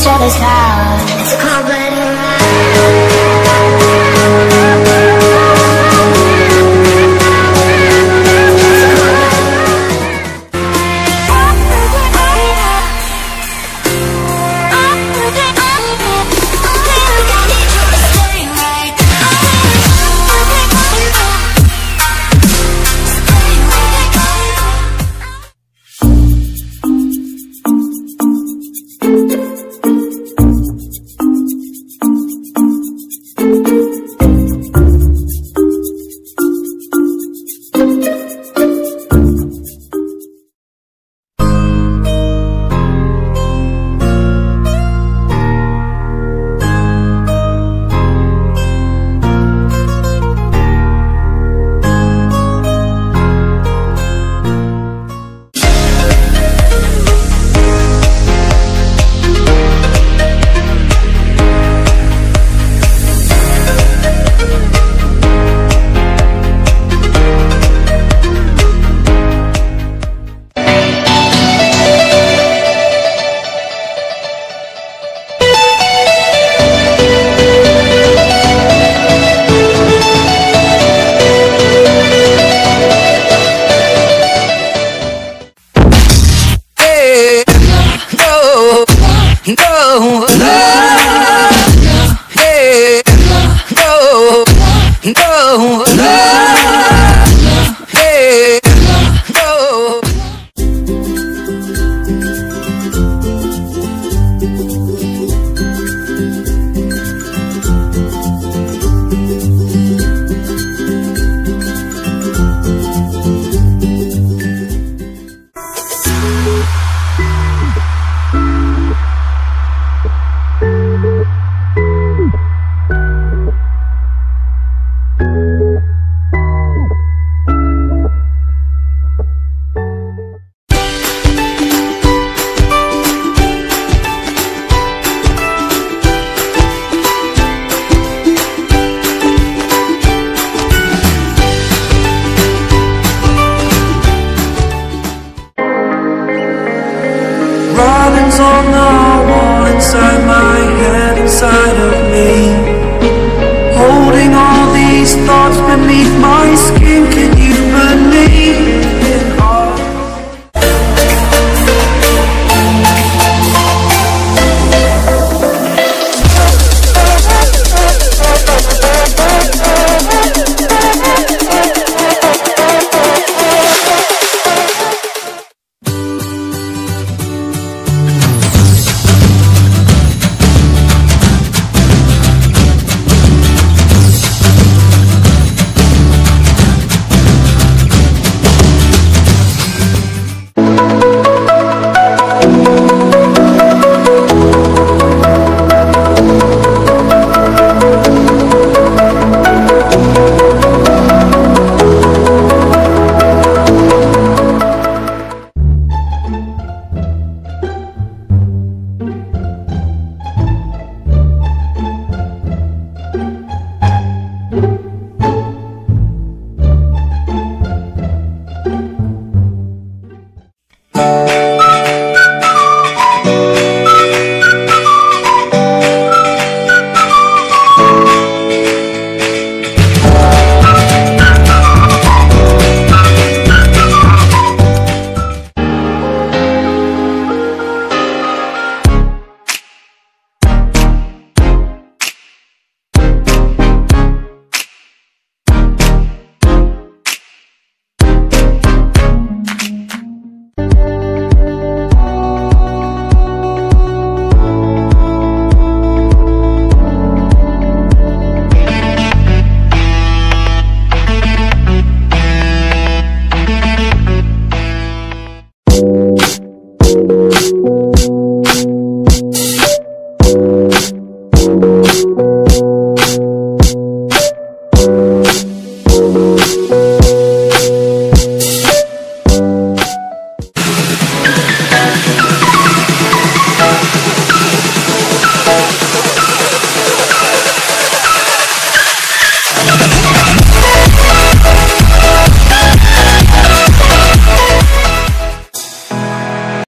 each other's hearts. It's a cold-blooded love. No, Hey, inside my head, inside of me. Holding all these thoughts beneath my skin, can you believe?